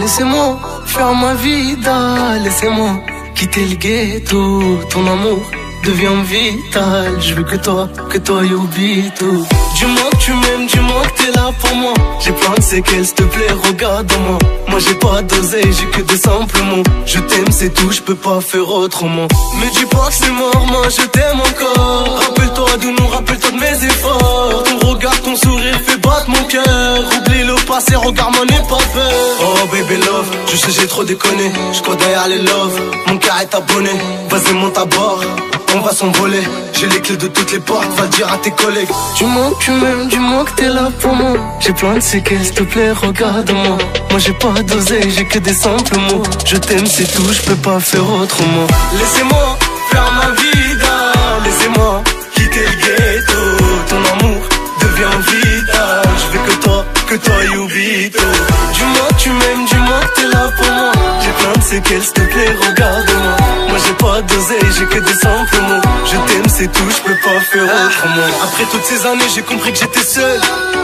Laissez-moi faire ma vida, laissez-moi quitter le ghetto. Ton amour devient vital. Je veux que toi, que toi y oublie tout. Dis-moi que tu m'aimes, dis-moi que t'es là pour moi. J'ai plein de séquelles, s'il te plaît, regarde-moi. Moi j'ai pas d'oseille, j'ai que des simples mots. Je t'aime, c'est tout, je peux pas faire autrement. Mais dis pas que c'est mort, moi je t'aime encore. Rappelle-toi de nous, rappelle-toi de mes efforts. Ton regard, ton sourire fait battre mon cœur. Oublie le passé, regarde-moi, n'aie love, je sais j'ai trop déconné. Je crois derrière les love, mon cœur est abonné. Vas-y monte à bord, on va s'envoler. J'ai les clés de toutes les portes, va le dire à tes collègues. Dis-moi que tu m'aimes, dis-moi que t'es là pour moi. J'ai plein de séquelles, s'il te plaît, regarde-moi. Moi j'ai pas d'oseille, j'ai que des simples mots. Je t'aime, c'est tout, je peux pas faire autrement. Laissez-moi faire ma vida, laissez-moi quitter le De séquelles, s'il te plaît, regarde-moi. Moi j'ai pas d'oseille, j'ai que des simples mots. Je t'aime, c'est tout, je peux pas faire autrement. Après toutes ces années, j'ai compris que j'étais seul.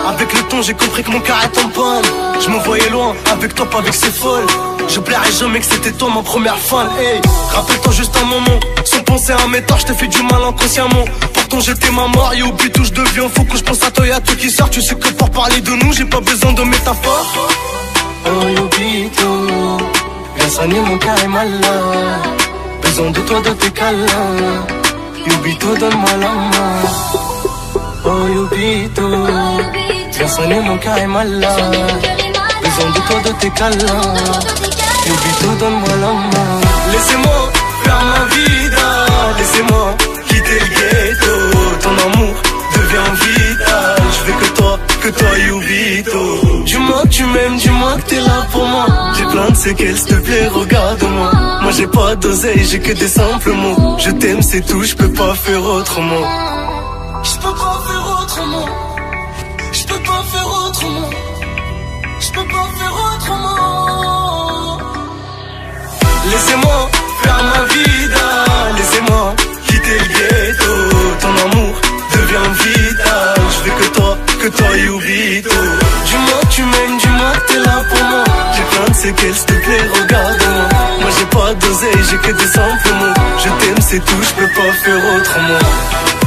Avec le temps, j'ai compris que mon cœur est en panne. Je me voyais loin, avec toi, pas avec ces folles. Je plairais jamais que c'était toi ma première fan. Hey, rappelle-toi juste un moment. Sans penser à mes torts, je t'ai fait du mal inconsciemment. Pourtant j'étais ma mort, et oublie tout, je deviens fou. Quand je pense à toi et à tout qui sort, tu sais que pour parler de nous, j'ai pas besoin de métaphores. Soigner mon cœur est malade. Besoin de toi, de tes câlins. Yobito, donne-moi la main. Oh Yobito, viens soigner mon cœur est malade. Besoin de toi, de tes câlins. Yobito, donne-moi la main. Laissez-moi M'aimes, dis-moi que t'es là pour moi. J'ai plein de séquelles, s'il te plaît, regarde-moi. Moi j'ai pas d'oseille, j'ai que des simples mots. Je t'aime, c'est tout, je peux pas faire autrement. Je peux pas faire autrement. Je peux pas faire autrement. Je peux pas faire autrement. Laissez-moi De séquelles, s'il plaît, regarde-moi. Moi j'ai pas d'oseille, j'ai que des simples mots. Je t'aime, c'est tout, je peux pas faire autrement.